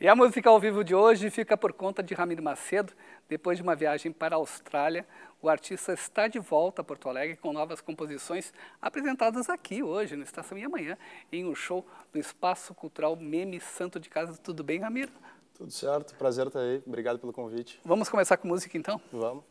E a música ao vivo de hoje fica por conta de Ramiro Macedo. Depois de uma viagem para a Austrália, o artista está de volta a Porto Alegre com novas composições apresentadas aqui hoje, no Estação e Amanhã, em um show do Espaço Cultural Meme Santo de Casa. Tudo bem, Ramiro? Tudo certo, prazer estar aí. Obrigado pelo convite. Vamos começar com música então? Vamos.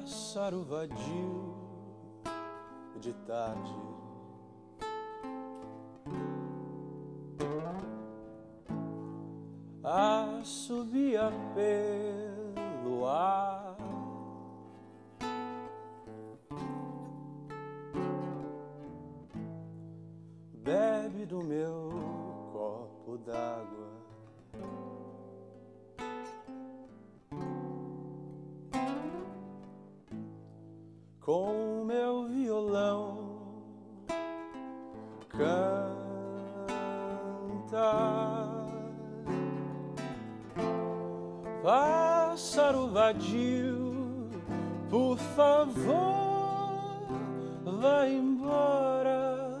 Pássaro vadio de tarde. Com meu violão canta. Pássaro vadio, por favor, vá embora.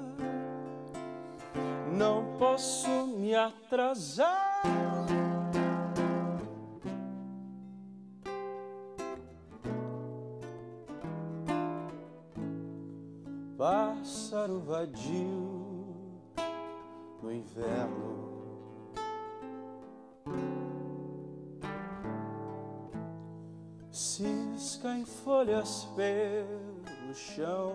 Não posso me atrasar. Pássaro vadio no inverno. Cisca em folhas pelo chão.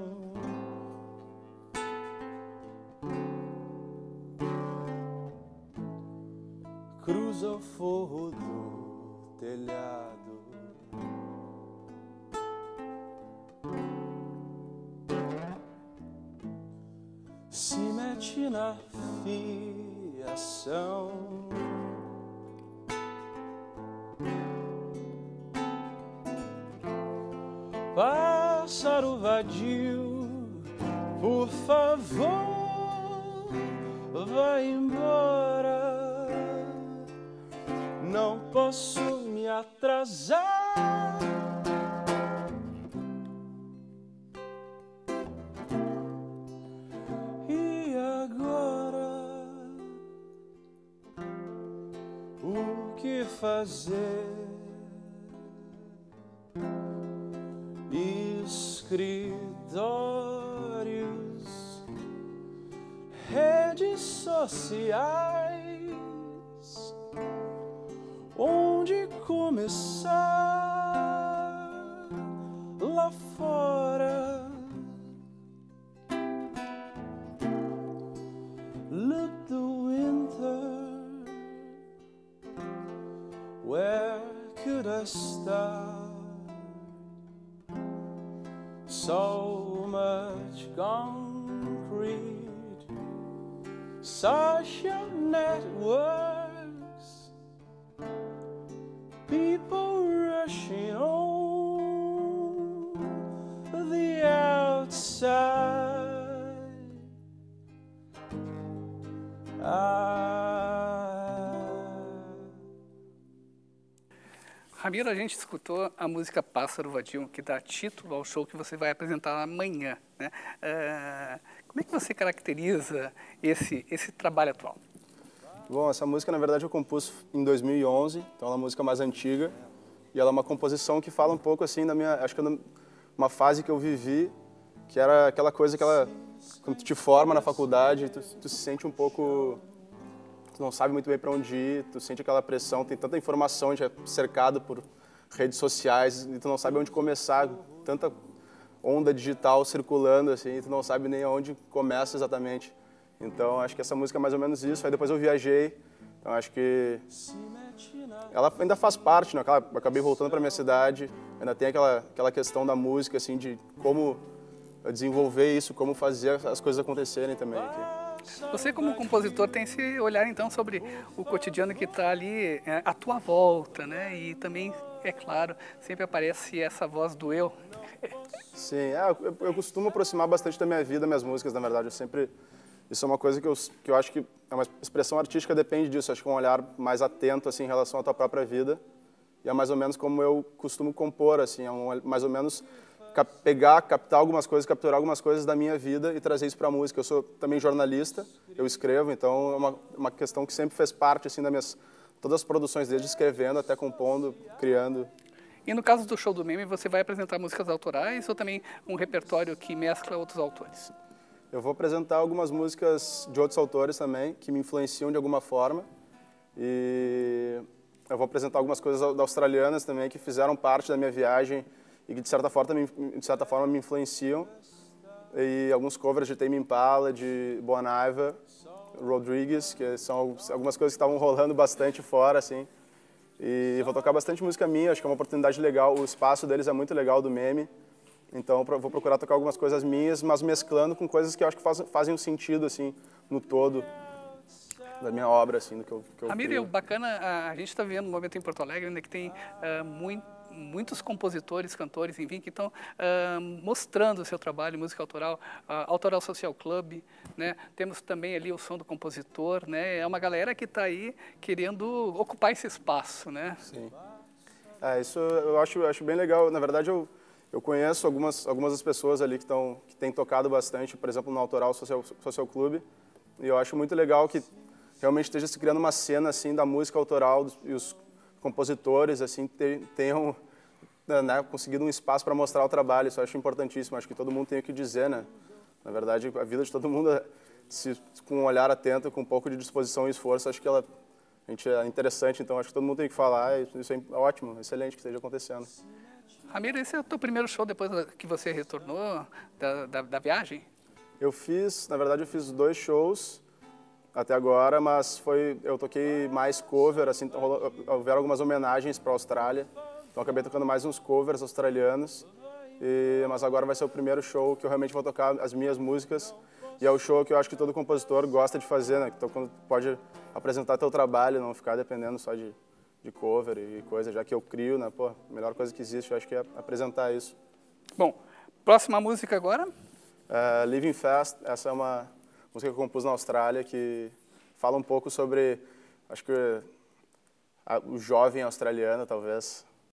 Cruza o forro do telhado. Se mete na fiação. Pássaro vadio, por favor, vai embora. Não posso me atrasar. Fazer? Escritórios, redes sociais, onde começar could I start? So much concrete, social networks, people rushing on the outside. Ramiro, a gente escutou a música Pássaro Vadio, que dá título ao show que você vai apresentar amanhã. Né? Uh, como é que você caracteriza esse, esse trabalho atual? Bom, essa música, na verdade, eu compus em 2011, então é uma música mais antiga. E ela é uma composição que fala um pouco, assim, da minha... Acho que é uma fase que eu vivi, que era aquela coisa que ela... Quando tu te forma na faculdade, tu, tu se sente um pouco tu não sabe muito bem para onde ir, tu sente aquela pressão, tem tanta informação, a gente é cercado por redes sociais e tu não sabe onde começar, tanta onda digital circulando assim, e tu não sabe nem aonde começa exatamente. Então acho que essa música é mais ou menos isso. Aí depois eu viajei, então acho que ela ainda faz parte, né? Acabei voltando para minha cidade, ainda tem aquela aquela questão da música assim de como desenvolver isso, como fazer as coisas acontecerem também. Aqui. Você, como compositor, tem esse olhar, então, sobre o cotidiano que está ali é, à tua volta, né? E também, é claro, sempre aparece essa voz do eu. Sim, é, eu, eu, costumo aproximar bastante da minha vida, minhas músicas, na verdade. Eu sempre. Isso é uma coisa que eu, que eu acho que é uma expressão artística depende disso. Acho que é um olhar mais atento assim, em relação à tua própria vida. E é mais ou menos como eu costumo compor, assim, é um, mais ou menos cap pegar, captar algumas coisas, capturar algumas coisas da minha vida e trazer isso para a música. Eu sou também jornalista, eu escrevo, então é uma, uma questão que sempre fez parte assim das minhas todas as produções, desde escrevendo até compondo, criando. E no caso do show do meme, você vai apresentar músicas autorais ou também um repertório que mescla outros autores? Eu vou apresentar algumas músicas de outros autores também, que me influenciam de alguma forma. E eu vou apresentar algumas coisas australianas também, que fizeram parte da minha viagem e que de certa forma me, de certa forma me influenciam. E alguns covers de Tame Impala, de Bon Iver, Rodriguez, que são algumas coisas que estavam rolando bastante fora, assim. E vou tocar bastante música minha, acho que é uma oportunidade legal. O espaço deles é muito legal do meme. Então vou procurar tocar algumas coisas minhas, mas mesclando com coisas que eu acho que fazem, fazem um sentido assim no todo da minha obra assim, do que eu, que eu Ramiro, bacana, a, a gente está vendo um momento em Porto Alegre né, que tem uh, muito muitos compositores, cantores, enfim, que estão uh, mostrando o seu trabalho, música autoral, uh, Autoral Social Club, né? Temos também ali o som do compositor, né? É uma galera que está aí querendo ocupar esse espaço, né? Sim. É, isso eu acho, acho bem legal. Na verdade, eu, eu conheço algumas, algumas das pessoas ali que, estão, que têm tocado bastante, por exemplo, no Autoral Social, Social Club, e eu acho muito legal que realmente esteja se criando uma cena assim da música autoral e os compositores assim tenham né, conseguido um espaço para mostrar o trabalho. Isso eu acho importantíssimo. Acho que todo mundo tem o que dizer, né? Na verdade, a vida de todo mundo, se, com um olhar atento, com um pouco de disposição e esforço, acho que ela a gente é interessante. Então, acho que todo mundo tem que falar. Isso é ótimo, excelente que esteja acontecendo. Ramiro, esse é o teu primeiro show depois que você retornou da, da, da viagem? Eu fiz, na verdade, eu fiz dois shows até agora, mas foi eu toquei mais cover, assim, houveram algumas homenagens para a Austrália, então acabei tocando mais uns covers australianos, e, mas agora vai ser o primeiro show que eu realmente vou tocar as minhas músicas, e é o show que eu acho que todo compositor gosta de fazer, né, que tu pode apresentar teu trabalho, não ficar dependendo só de, de cover e coisa, já que eu crio, né, pô, a melhor coisa que existe, eu acho que é apresentar isso. Bom, próxima música agora? Uh, Living Fast, essa é uma música que eu compus na Austrália, que fala um pouco sobre, acho que a, o jovem australiano, talvez,